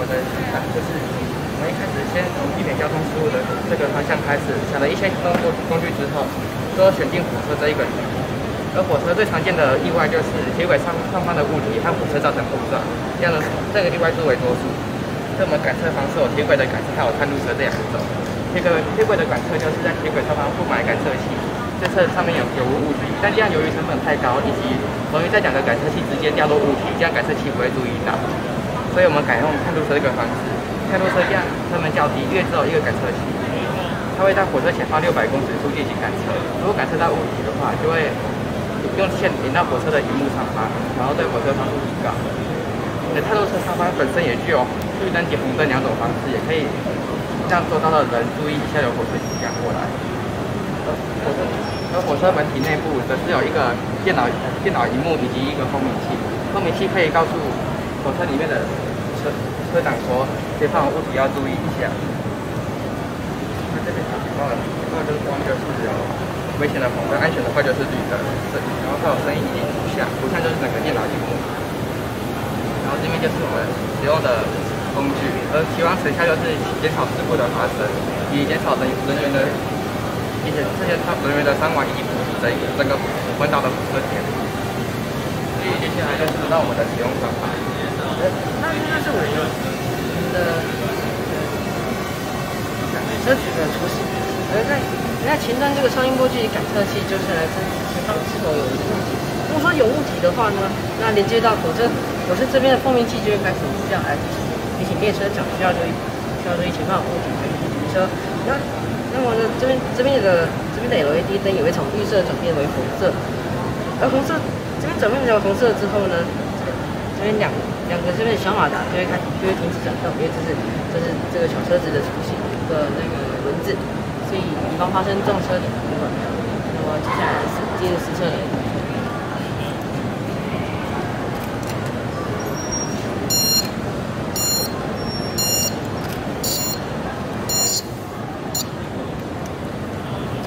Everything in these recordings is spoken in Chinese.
我的想法就是，我们一开始先从避免交通事故的这个方向开始，想了一些交通工具之后，说选定火车这一个。而火车最常见的意外就是铁轨上上方的物体和火车造成碰撞，这样的这个意外最为多数。这门感测方式有，铁轨的感测还有探路车这两种。这个铁轨的感测就是在铁轨上方布满感测器，这侧上面有有无物体，但这样由于成本太高，以及容易在两个感测器之间掉落物体，这样感测器不会注意到。所以我们改用探路车这个方式，探路车这样车门较低，因为只有一个赶车器，它会在火车前方六百公尺处进行赶车。如果赶车到物体的话，就会。用线连到火车的荧幕上方，然后对火车发出警告。你的探路车上方本身也具有绿灯及红灯两种方式，也可以让周遭的人注意一下有火车即将过来。火车而火车本体内部则是有一个电脑电脑荧幕以及一个蜂鸣器，蜂鸣器可以告诉火车里面的车车长说前方物体要注意一下。那这边小警报，那灯光就是有。危险的红灯，安全的话就是绿灯。然后还有声音已经图像，图像就是整个电脑屏幕。然后这边就是我们使用的工具，而希望省下就是减少事故的发生，以减少人人员的一些这些伤人员的伤亡以及整整个环岛的车险。所以接下来就是到我们的使用方法。那那是我们的车子的雏形，而在。那前端这个超音波距离感测器就是来测前方是否有物体。如果说有物体的话呢，那连接到火车火车这边的蜂鸣器就会开始这样来提醒列车长需要注意需要注意前方有物体可以停车。那那么呢这边这边的这边的 LED 灯也会从绿色转变为红色，而红色这边转变成红色之后呢，这边两两个这边的小马达就会开就会停止转动，因为这是这是这个小车子的雏形的那个轮子。所以以防发生撞车的部分，那么接下来是进入实测了。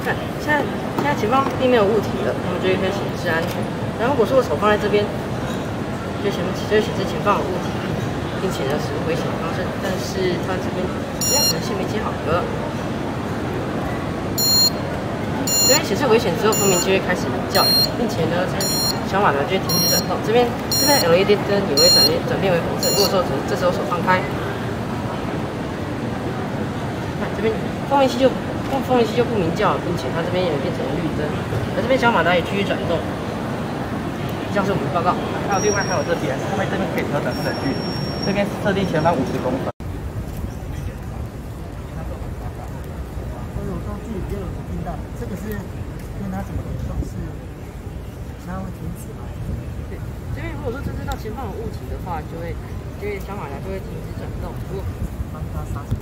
看，现在现在前方并没有物体了，那么就会显示安全。然后如果说我手放在这边，就前面就会显示前方有物体，并且呢是危险发生，但是它这边这样可能线没接好了。这边显示危险之后，蜂鸣就会开始鸣叫，并且呢，小马达就会停止转动。这边这边 LED 灯也会转变转变为红色。如果说从这时候手放开，看这边蜂鸣器就蜂蜂鸣器就不鸣叫，并且它这边也变成了绿灯。而这边小马达也继续转动。以上是我们的报告。还有另外还有这边，因为这边可以调整视距，这边设定前方五十公分。这个是跟它怎么移动是它会停止吗？对，这边如果说真正到前方有物体的话，就会就会小马达就会停止转动。如果帮它刹车。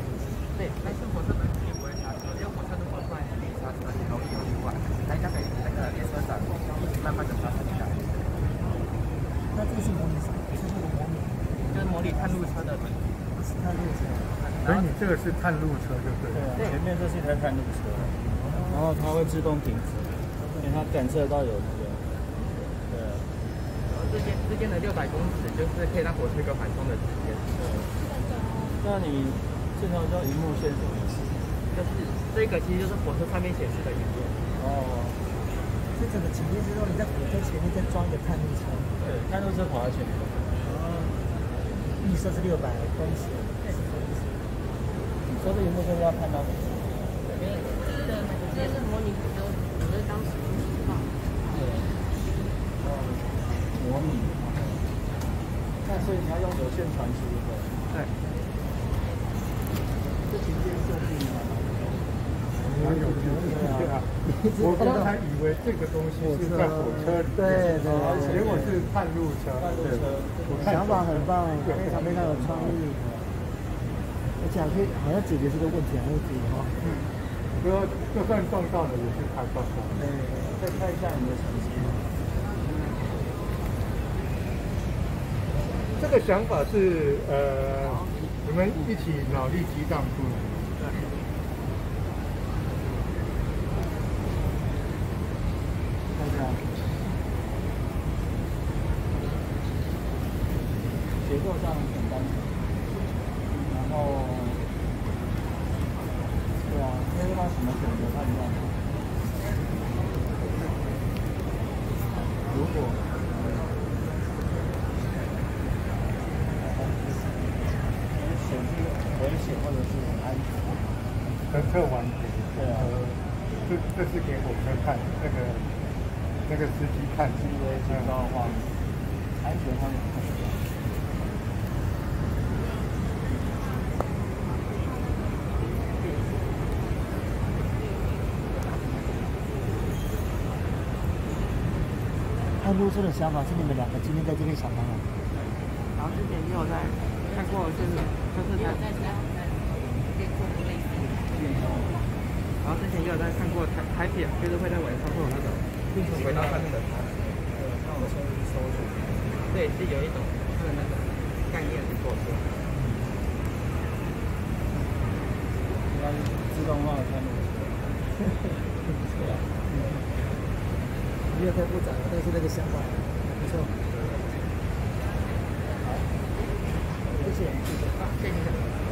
对，还是火车本身也不会刹车，因为火车如果突然停刹车，很容易有意外。来交给那个列车长，慢慢的刹车下来。那这是模拟什么？这是模拟，就是模拟探路车的轮子。是探路车。所以你这个是探路车，对不对？对，前面这是一台探路车。然后它会自动停止，因为它感测到有那个，对。然后之间之间的六百公尺就是可以让火车一个缓冲的时间。那你这条叫荧幕线什么意思？就是这个其实就是火车上面显示的荧幕。哦。这整个前面是说你在火车前面再装一个探路车。对，探路车跑在前面。哦。预设是六百公尺。你说这荧幕就是要看到什么？这是模拟火车，我是当时情况。对。模拟。那所以你要用有线传输的。对。这前面设定吗？哪 我刚才以为这个东西是在火车里，对对，结果是探路车。探路车。想法很棒，非常非常有创意。而且还可以，好像解决这个问题还可以哈。嗯。就就算撞到了也是开撞的。哎，再看一下你的成绩。这个想法是呃，你们一起脑力激荡出来的。我们选择按照，如果，从选危险或者是安全，乘客安全，对啊，这这是给我哥看，那个那个司机看，是因为车到往安全方面。看不到。看路车的想法是你们两个今天在这边想的吗？然后之前也有在看过，就是就是在在在在做类似然后之前也有在看过台台铁，就是会在晚上会有那种轨道上面的塔。对，是有一种它的那个概念去做出来。应该是自动化的看路车。对啊。没有太复杂，但是那个想法不错。好，谢谢，谢谢，啊，谢谢。